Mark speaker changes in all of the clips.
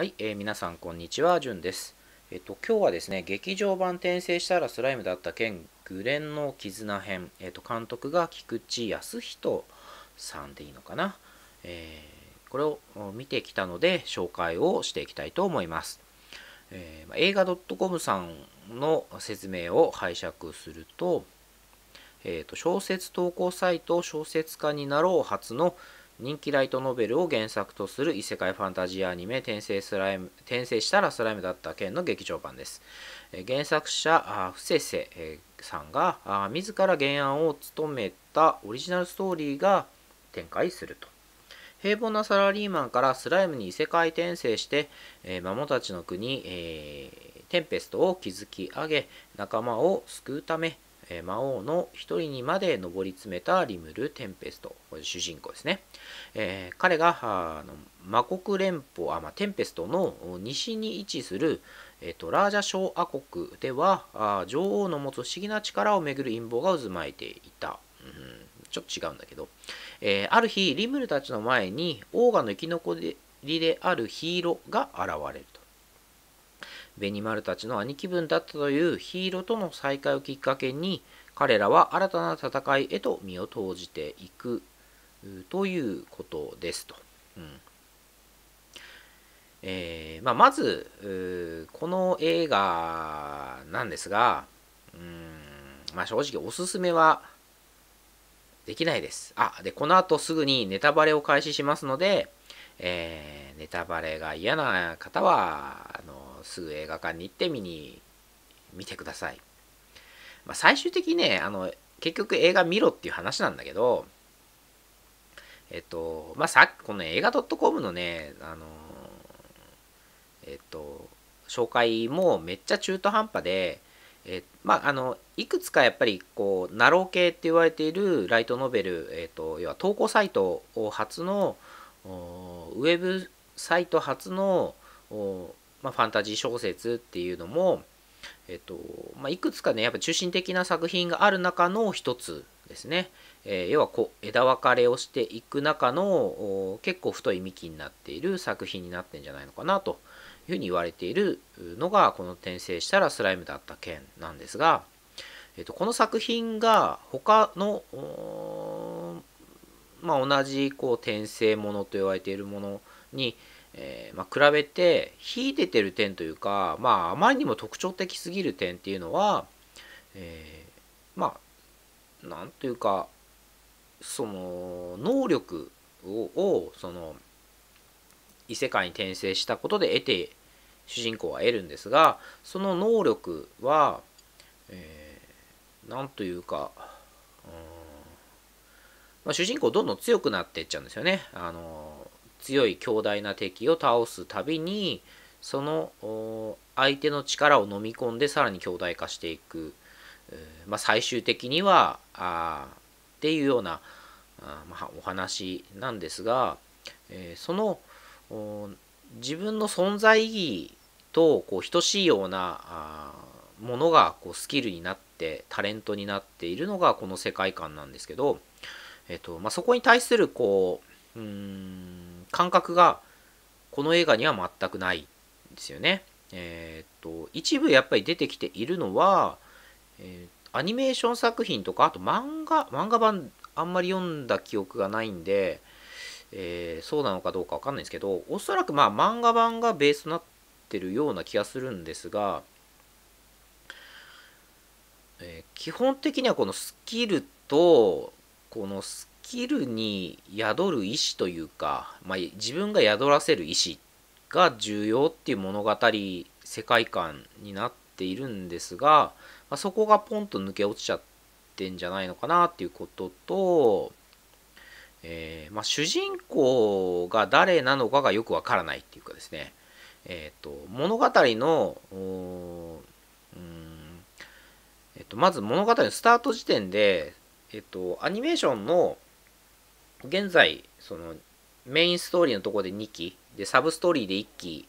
Speaker 1: はい、えー、皆さんこんにちは、じゅんです。えっと、今日はですね、劇場版転生したらスライムだった件、グレンの絆編、えっと、監督が菊池康人さんでいいのかな。えー、これを見てきたので、紹介をしていきたいと思います。えー、映画 .com さんの説明を拝借すると、えーと、小説投稿サイト小説家になろう初の人気ライトノベルを原作とする異世界ファンタジーアニメ転生スライム転生したらスライムだった件の劇場版です。原作者、布施瀬さんが自ら原案を務めたオリジナルストーリーが展開すると。平凡なサラリーマンからスライムに異世界転生して、え、魔物たちの国、えー、テンペストを築き上げ仲間を救うためえ魔王の一人にまで上り詰めたリムル・テンペスト、これ主人公ですね。えー、彼があの魔国連邦あ、まあ、テンペストの西に位置する、えーと、ラージャ小亜国ではあ女王の持つ不思議な力をめぐる陰謀が渦巻いていた。うん、ちょっと違うんだけど、えー、ある日、リムルたちの前にオーガの生き残りであるヒーローが現れると。ベニマルたちの兄貴分だったというヒーローとの再会をきっかけに彼らは新たな戦いへと身を投じていくということですと。うんえーまあ、まずこの映画なんですが、うんまあ、正直おすすめはできないです。あでこの後すぐにネタバレを開始しますので、えー、ネタバレが嫌な方はすぐ映画館に行って見に見てください。まあ、最終的にねあの結局映画見ろっていう話なんだけどえっとまあさっきこの映画 .com のねあのえっと紹介もめっちゃ中途半端でえまああのいくつかやっぱりこうナロー系って言われているライトノベル、えっと、要は投稿サイトを初のウェブサイト初のまあ、ファンタジー小説っていうのも、えっとまあ、いくつかねやっぱ中心的な作品がある中の一つですね、えー、要はこう枝分かれをしていく中の結構太い幹になっている作品になってんじゃないのかなというふうに言われているのがこの転生したらスライムだった件なんですが、えっと、この作品が他のまあ、同じこう転生ものと言われているものにえー、まあ、比べて秀でてる点というか、まあ、あまりにも特徴的すぎる点っていうのは、えー、まあなんというかその能力をその異世界に転生したことで得て主人公は得るんですがその能力は、えー、なんというか、うんまあ、主人公どんどん強くなっていっちゃうんですよね。あの強い強大な敵を倒すたびにその相手の力を飲み込んでさらに強大化していく、まあ、最終的にはあっていうようなあ、まあ、お話なんですが、えー、その自分の存在意義とこう等しいようなあものがこうスキルになってタレントになっているのがこの世界観なんですけど、えーとまあ、そこに対するこううん感覚がこの映画には全くないんですよね。えっ、と一部やっぱり出てきているのは、えー、アニメーション作品とかあと漫画漫画版あんまり読んだ記憶がないんで、えー、そうなのかどうかわかんないですけどおそらくまあ漫画版がベースとなってるような気がするんですが、えー、基本的にはこのスキルとこのスきるに宿る意志というか、まあ、自分が宿らせる意志が重要っていう物語世界観になっているんですが、まあ、そこがポンと抜け落ちちゃってんじゃないのかなっていうことと、えー、まあ、主人公が誰なのかがよくわからないっていうかですね、えーと、物語のえっと、まず物語のスタート時点で、えっと、アニメーションの現在そのメインストーリーのところで2期でサブストーリーで1期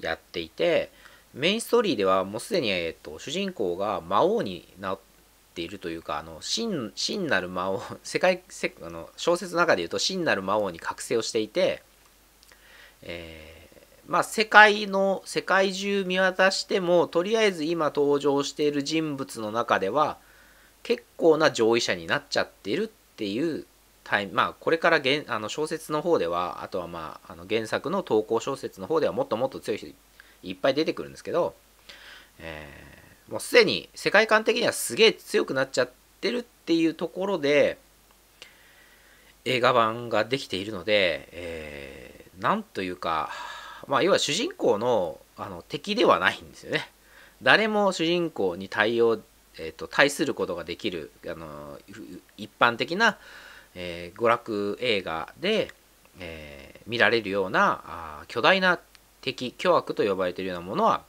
Speaker 1: やっていてメインストーリーではもうすでに、えっと、主人公が魔王になっているというかあの真真なる魔王 世界せあの小説の中で言うと真なる魔王に覚醒をしていて、えー、まあ世界の世界中見渡してもとりあえず今登場している人物の中では結構な上位者になっちゃってるっていうタイまあこれから原あの小説の方ではあとはまああの原作の投稿小説の方ではもっともっと強い人いっぱい出てくるんですけど、えー、もうすでに世界観的にはすげえ強くなっちゃってるっていうところで映画版ができているので、えー、なんというかまあ要は主人公のあの敵ではないんですよね。誰も主人公に対応、えーと、対することができるあの一般的な、えー、娯楽映画で、えー、見られるようなあ巨大な敵巨悪と呼ばれているようなものは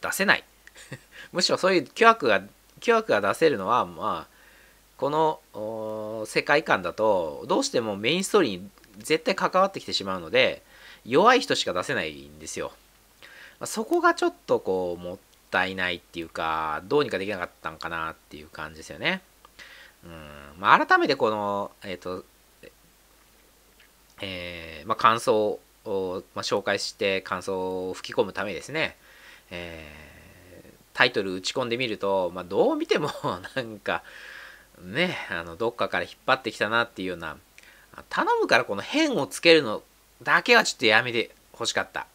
Speaker 1: 出せない むしろそういう巨悪が巨悪が出せるのはまあこの世界観だとどうしてもメインストーリーに絶対関わってきてしまうので弱い人しか出せないんですよ。まそこがちょっとこうもったいないっていうかどうにかできなかったんかなっていう感じですよね。うん。まあ、改めてこの、えっ、ー、とえーまあ、感想を、まあ、紹介して感想を吹き込むためですね、えー、タイトル打ち込んでみると、まあ、どう見ても なんかねあのどっかから引っ張ってきたなっていうような頼むからこの変をつけるのだけはちょっとやめてほしかった。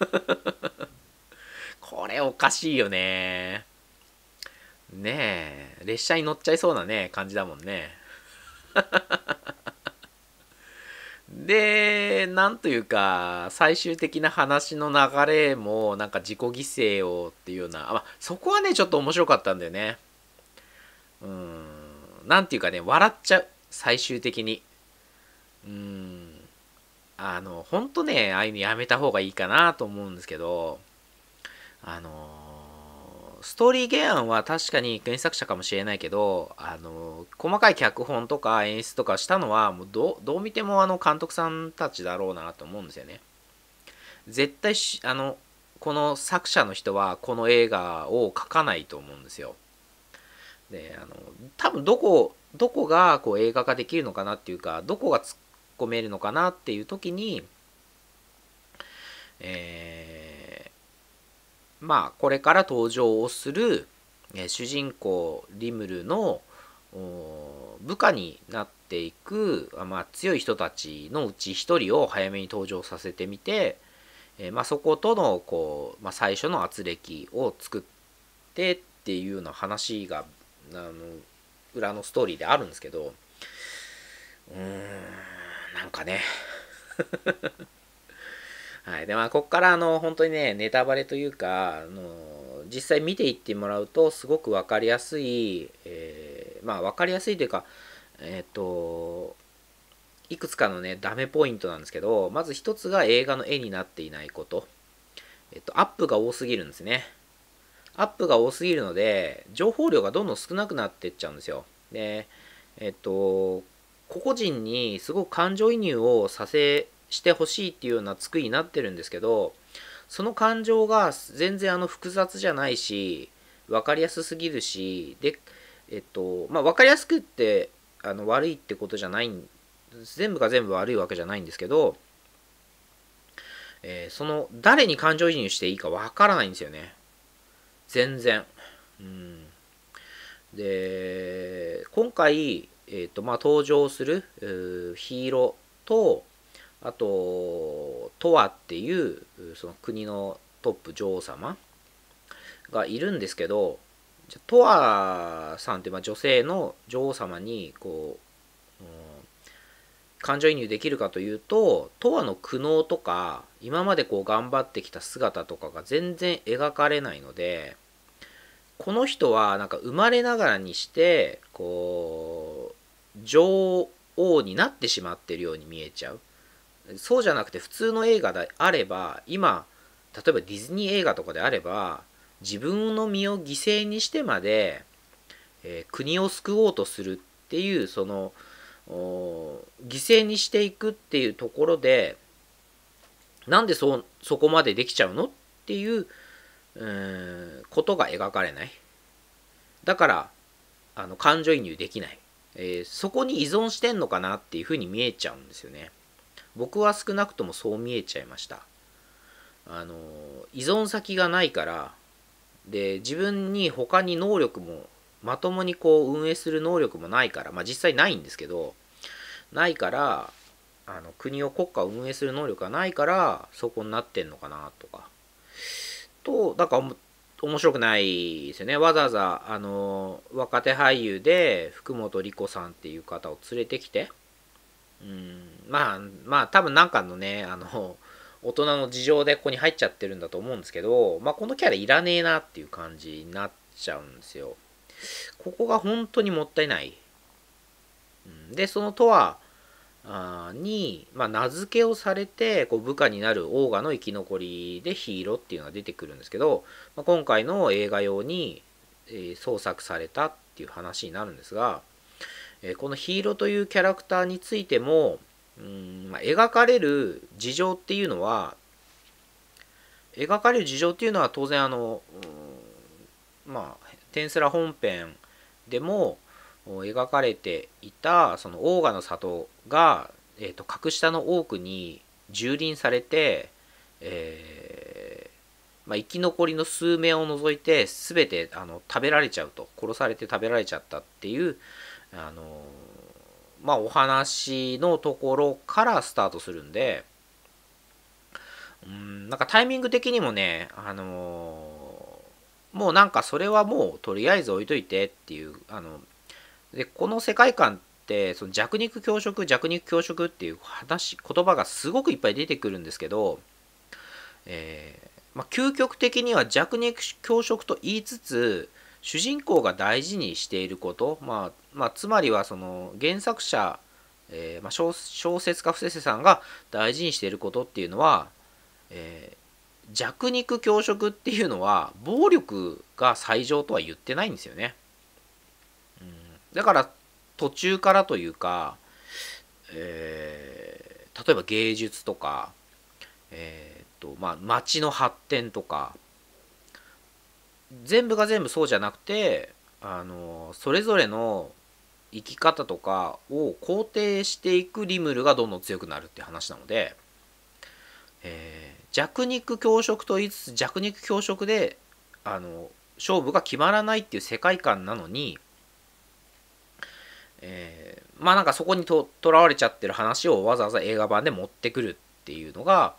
Speaker 1: これおかしいよね。ねえ列車に乗っちゃいそうなね感じだもんね。でなんというか最終的な話の流れもなんか自己犠牲をっていうような、あ、そこはねちょっと面白かったんだよね。うんなんていうかね笑っちゃう最終的に。うんあのほんとねああいうのやめた方がいいかなと思うんですけどあのストーリー原案は確かに原作者かもしれないけどあの細かい脚本とか演出とかしたのはもうどう見てもあの監督さんたちだろうなと思うんですよね。絶対あのこの作者の人はこの映画を描かないと思うんですよ。であの多分どこどこがこう映画化できるのかなっていうかどこが突っ込めるのかなっていう時にえーまあこれから登場をする、え主人公リムルの部下になっていく、まあ、強い人たちのうち1人を早めに登場させてみて、えまあ、そことのこう、まあ、最初の圧力を作ってっていうような話があの裏のストーリーであるんですけどうーんなんかね。はい。で、まあ、ここからあの、本当にね、ネタバレというか、あの、実際見ていってもらうと、すごく分かりやすい、えー、まあ、分かりやすいというか、えっ、ー、と、いくつかのね、ダメポイントなんですけど、まず一つが映画の絵になっていないこと。えっと、アップが多すぎるんですね。アップが多すぎるので、情報量がどんどん少なくなっていっちゃうんですよ。で、えっと、個々人にすごく感情移入をさせしてほしいっていうような作りになってるんですけどその感情が全然あの複雑じゃないし分かりやすすぎるしでえっとまあ分かりやすくってあの悪いってことじゃない全部が全部悪いわけじゃないんですけど、えー、その誰に感情移入していいか分からないんですよね。全然。うん。で今回、えーとまあ、登場するヒーローとあとトワっていうその国のトップ女王様がいるんですけどトワさんってまあ女性の女王様にこう、うん、感情移入できるかというとトワの苦悩とか今までこう頑張ってきた姿とかが全然描かれないのでこの人はなんか生まれながらにしてこう女王になってしまってるように見えちゃう。そうじゃなくて普通の映画であれば今例えばディズニー映画とかであれば自分の身を犠牲にしてまで、えー、国を救おうとするっていうその犠牲にしていくっていうところでなんでそそこまでできちゃうのっていう、えー、ことが描かれない。だからあの感情移入できない、えー、そこに依存してんのかなっていうふうに見えちゃうんですよね。僕は少なくともそう見えちゃいました。あの依存先がないからで自分に他に能力もまともにこう運営する能力もないからまあ実際ないんですけどないからあの国を国家を運営する能力がないからそこになってんのかなとか。とだから面白くないですよね。わざわざあの若手俳優で福本莉子さんっていう方を連れてきてうんまあまあ多分なんかのねあの大人の事情でここに入っちゃってるんだと思うんですけど、まあ、このキャラいらねえなっていう感じになっちゃうんですよ。ここが本当にもったいない。で、そのとはに、まあ、名付けをされてこう部下になるオーガの生き残りでヒーローっていうのが出てくるんですけど、まあ、今回の映画用に、えー、創作されたっていう話になるんですが、このヒーローというキャラクターについてもうん、まあ、描かれる事情っていうのは描かれる事情っていうのは当然あの、まあテンスラ本編でも描かれていたそのオーガの里が、えーと、格下の多くに蹂躙されて、えー、まあ、生き残りの数名を除いて全てあの食べられちゃうと殺されて食べられちゃったっていうあのまあ、お話のところからスタートするんでうんなんかタイミング的にもねあのもうなんかそれはもうとりあえず置いといてっていうあのでこの世界観ってその弱肉強食弱肉強食っていう話言葉がすごくいっぱい出てくるんですけど、えー、まあ、究極的には弱肉強食と言いつつ主人公が大事にしていること、まあ、まあ、つまりはその原作者、えー、まあ、小説家布施さんが大事にしていることっていうのは、えー、弱肉強食っていうのは暴力が最上とは言ってないんですよね。うんだから途中からというか、えー、例えば芸術とか、えーとまあ、街の発展とか全部が全部そうじゃなくてあのそれぞれの生き方とかを肯定していくリムルがどんどん強くなるって話なので、えー、弱肉強食と言いつつ弱肉強食であの勝負が決まらないっていう世界観なのにえー、まあなんかそこにとらわれちゃってる話をわざわざ映画版で持ってくるっていうのが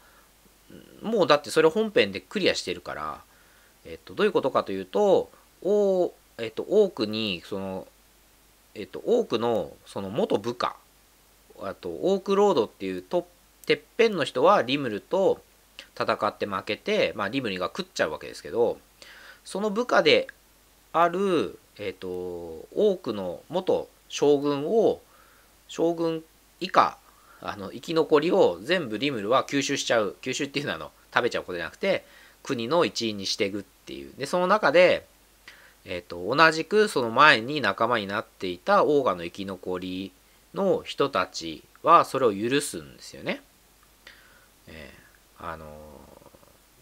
Speaker 1: もうだってそれ本編でクリアしてるから、えっと、どういうことかというとお、えっと、多くにその、えっと、多くのその元部下あとオークロードっていうとてっぺんの人はリムルと戦って負けて、まあ、リムルが食っちゃうわけですけどその部下である、えっと、多くの元将軍を将軍以下あの生き残りを全部リムルは吸収しちゃう。吸収っていうのはあの食べちゃうことじゃなくて国の一員にしていくっていうでその中で、えーと、同じくその前に仲間になっていたオーガの生き残りの人たちはそれを許すんですよね。えー、あの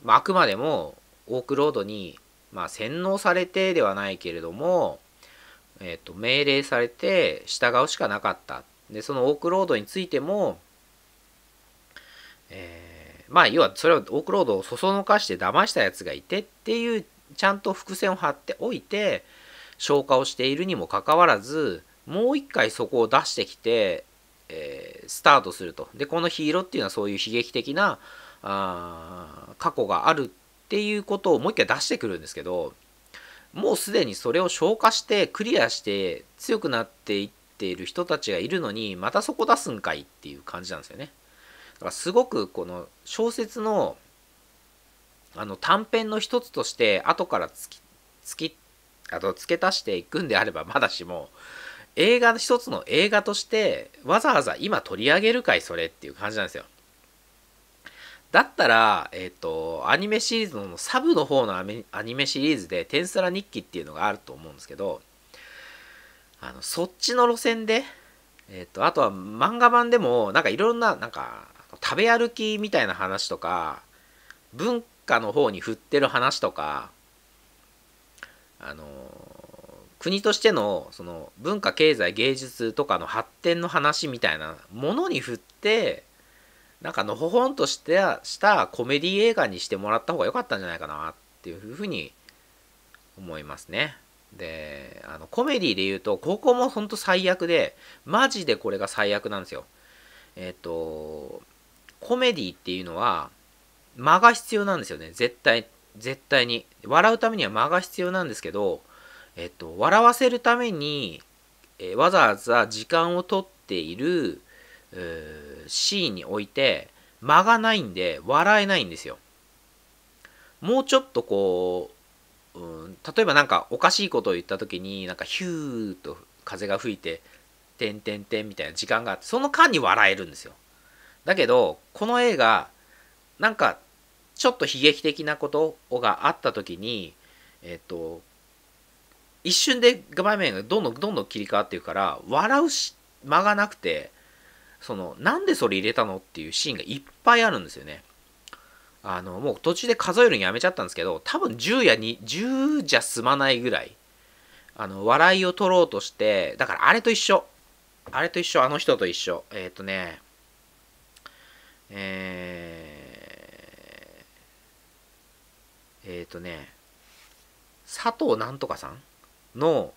Speaker 1: まあ、あくまでもオークロードに、まあ、洗脳されてではないけれどもえーと、命令されて従うしかなかったでそのオークロードについても、え、まあ要はそれをオークロードをそそのかして騙したやつがいてっていうちゃんと伏線を張っておいて消化をしているにもかかわらずもう一回そこを出してきて、えー、スタートするとでこのヒーローっていうのはそういう悲劇的なあ過去があるっていうことをもう一回出してくるんですけどもうすでにそれを消化してクリアして強くなっていっている人たちがいるのにまたそこ出すんかいっていう感じなんですよね。からすごくこの小説のあの短編の一つとして後からつきつきあと付け足していくんであればまだしも映画一つの映画としてわざわざ今取り上げるかいそれっていう感じなんですよ。だったら、えっ、ー、と、アニメシリーズのサブの方のアニメシリーズで、テンスラ日記っていうのがあると思うんですけど、あの、そっちの路線で、えっ、ー、と、あとは漫画版でも、なんかいろんな、なんか、食べ歩きみたいな話とか、文化の方に振ってる話とか、あの、国としてのその文化経済芸術とかの発展の話みたいなものに振ってなんかのほほんとしてしたコメディ映画にしてもらった方が良かったんじゃないかなっていうふうに思いますね。で、あのコメディで言うと、ここもほんと最悪で、マジでこれが最悪なんですよ。えっ、と、コメディっていうのは、間が必要なんですよね。絶対、絶対に。笑うためには間が必要なんですけど、えっ、と、笑わせるために、え、わざわざ時間をとっている、シーンにおいて間がないんで笑えないんですよ。もうちょっとこう、うん、例えばなんかおかしいことを言った時になんかヒューと風が吹いて「てんてんてん」みたいな時間があってその間に笑えるんですよ。だけどこの映画なんかちょっと悲劇的なことがあった時にえっと一瞬で場面がどんどんどんどん切り替わっていくから笑うし間がなくてそのなんでそれ入れたのっていうシーンがいっぱいあるんですよね。あのもう途中で数えるのやめちゃったんですけど多分10や2 10じゃ済まないぐらいあの笑いを取ろうとしてだからあれと一緒あれと一緒あの人と一緒えっ、ー、とねえー、えっ、ー、とね佐藤なんとかさんの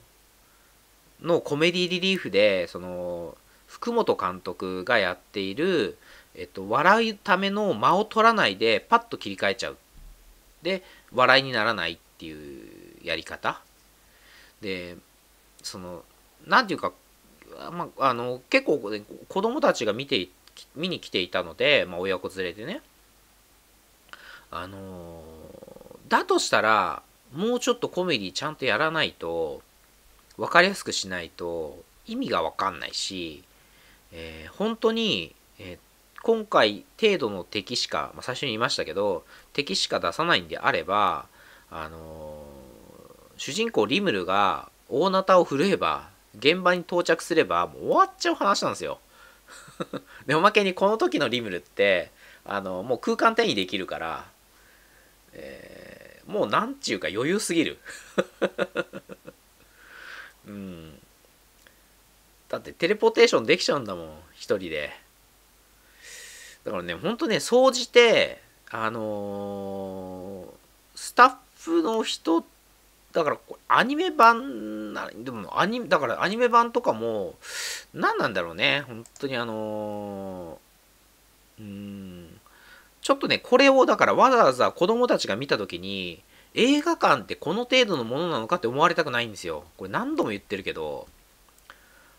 Speaker 1: のコメディリリーフでその福本監督がやっている、えっと、笑うための間を取らないでパッと切り替えちゃう。で笑いにならないっていうやり方。でその何て言うか、まあ、あの結構、ね、子供たちが見て見に来ていたので、まあ、親子連れでねあのだとしたらもうちょっとコメディちゃんとやらないと分かりやすくしないと意味が分かんないし、えー、本当に、えー、今回程度の敵しか、まあ、最初に言いましたけど敵しか出さないんであれば、あのー、主人公リムルが大なたを振るえば現場に到着すればもう終わっちゃう話なんですよ。でおまけにこの時のリムルってあのもう空間転移できるから、えー、もうなんちゅうか余裕すぎる。うん。だってテレポーテーションできちゃうんだもん、一人で。だからね、ほんとね、総じて、あのー、スタッフの人、だからアニメ版な、でもアニメだからアニメ版とかも、何なんだろうね、本当にあのー、うん、ちょっとね、これをだからわざわざ子供たちが見た時に、映画館ってこの程度のものなのかって思われたくないんですよ。これ何度も言ってるけど、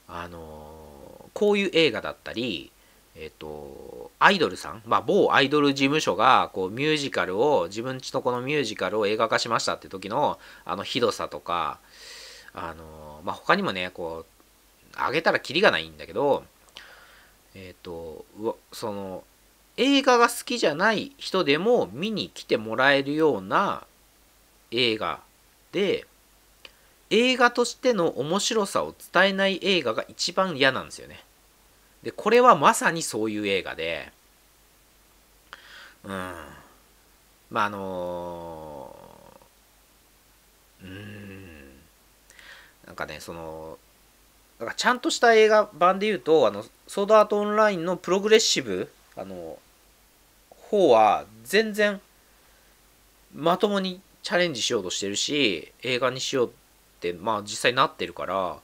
Speaker 1: あのこういう映画だったり、えっ、と、アイドルさん、まあ、某アイドル事務所が、こう、ミュージカルを、自分ちのこのミュージカルを映画化しましたって時の、あの、ひどさとか、あのまあ、他にもね、こう、あげたらキリがないんだけど、えっ、と、その、映画が好きじゃない人でも見に来てもらえるような映画で映画としての面白さを伝えない映画が一番嫌なんですよね。でこれはまさにそういう映画でうん。まああのうん。なんかねそのだからちゃんとした映画版で言うとあのソードアートオンラインのプログレッシブあの方は全然まともにチャレンジしようとしてるし映画にしようってまあ実際なってるから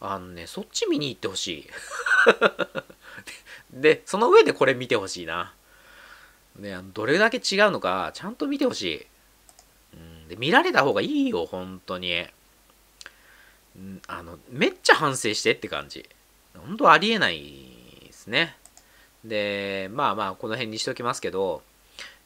Speaker 1: あのねそっち見に行ってほしい。でその上でこれ見てほしいな。ねどれだけ違うのかちゃんと見てほしい、うん、で見られた方がいいよ本当に。あのめっちゃ反省してって感じ。本当ありえないですね。でまあまあこの辺にしておきますけど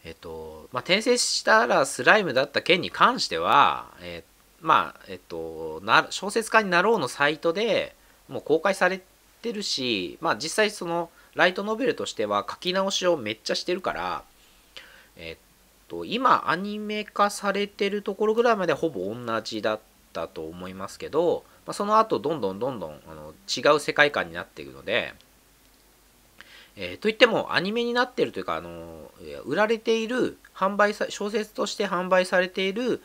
Speaker 1: えっと、まあ、転生したらスライムだった件に関しては、えまあ、えっと、小説家になろうのサイトでもう公開されてるし、まあ、実際そのライトノベルとしては書き直しをめっちゃしてるから、えっと、今アニメ化されてるところぐらいまでほぼ同じだったと思いますけど、まあ、その後どんどんどんどんあの違う世界観になっていくので、えー、といってもアニメになってるというかあの売られている販売さ小説として販売されている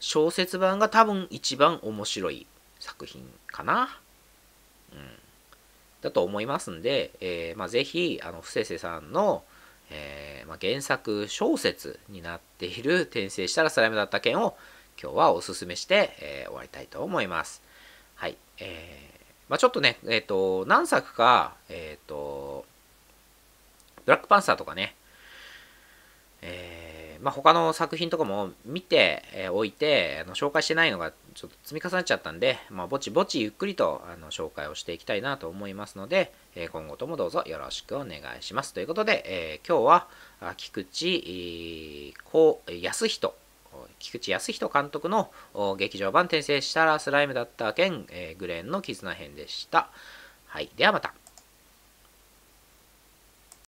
Speaker 1: 小説版が多分一番面白い作品かな、うん、だと思いますんで、えーまあ、ぜひあの布施瀬さんのえー、まあ、原作小説になっている 転生したらスライムだった件を今日はおすすめして、えー、終わりたいと思います。はい。えー、まあ、ちょっとね、えっ、と、何作か、えっ、と、ブラックパンサーとかね、えー、まあ、他の作品とかも見てえおいてあの紹介してないのがちょっと積み重ねちゃったんで、まあ、ぼちぼちゆっくりとあの紹介をしていきたいなと思いますので、え今後ともどうぞよろしくお願いします。ということで、え、今日は菊池康人菊池康人監督の劇場版転生したらスライムだった件、え、グレーンの絆編でした。はい。ではまた。